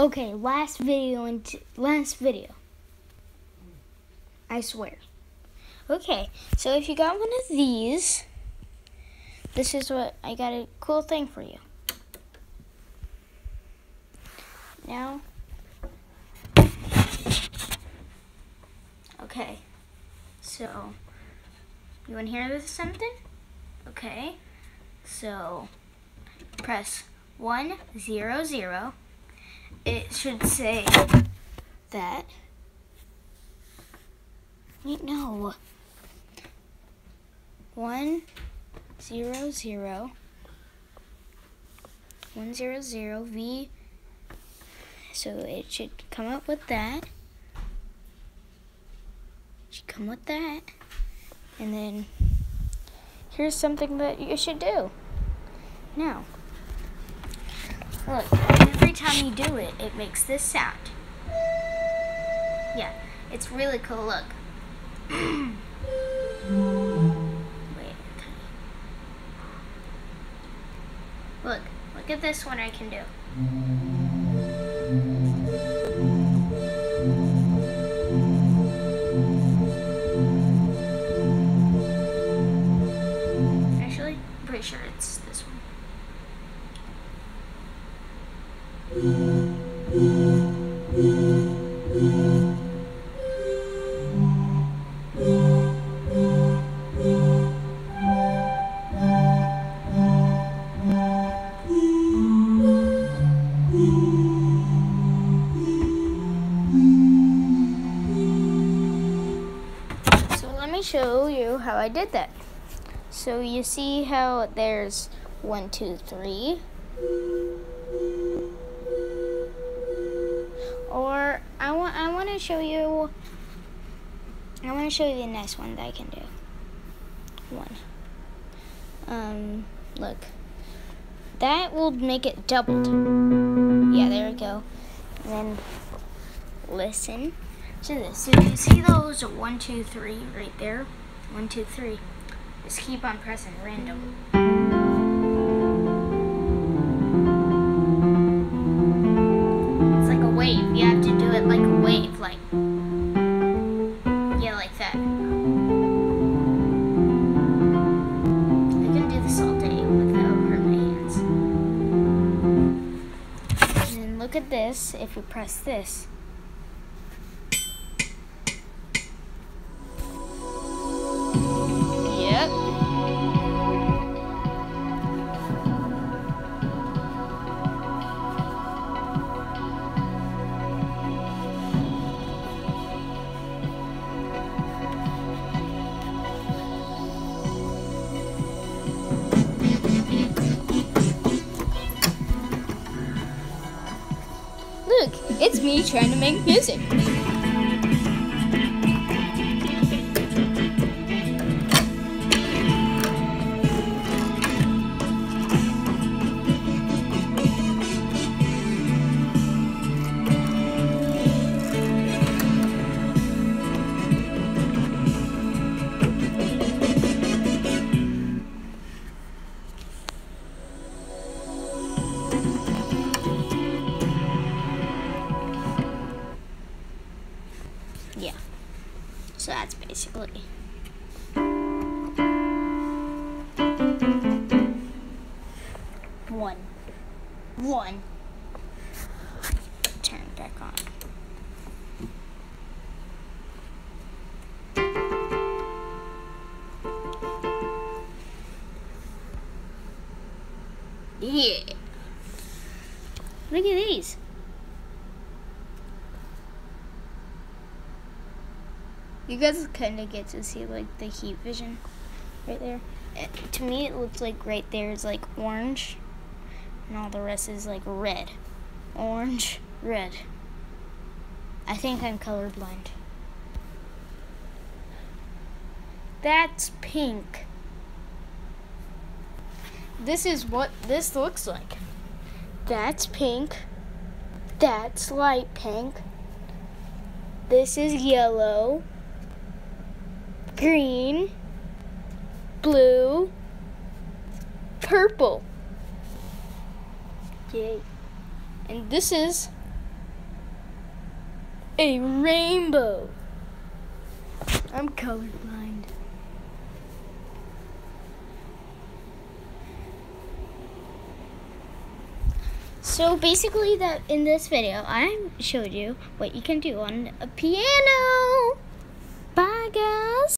Okay, last video and last video. I swear. Okay, so if you got one of these, this is what I got a cool thing for you. Now, okay, so you want to hear this something? Okay, so press one zero zero. It should say that. Wait, no. One zero zero one zero zero V. So it should come up with that. Should come with that, and then here's something that you should do. Now, look, time you do it, it makes this sound. Yeah, it's really cool. Look. Wait, Look, look at this one I can do. Show you how I did that. So you see how there's one, two, three. To show you I want to show you the next one that I can do. One. Um look. That will make it doubled. Yeah, there we go. And then listen to this. So you see those one, two, three right there? One, two, three. Just keep on pressing random. It's like a wave. You have to do it like wave, like yeah, like that. I can do this all day without hurting my hands. And look at this. If you press this. It's me trying to make music. Yeah. Basically. One. One. Turn back on. Yeah. Look at these. You guys kind of get to see like the heat vision right there. It, to me, it looks like right there is like orange, and all the rest is like red. Orange, red. I think I'm colorblind. That's pink. This is what this looks like. That's pink. That's light pink. This is yellow green, blue, purple. Yay. And this is a rainbow. I'm colorblind. So basically that in this video I showed you what you can do on a piano. Bye guys.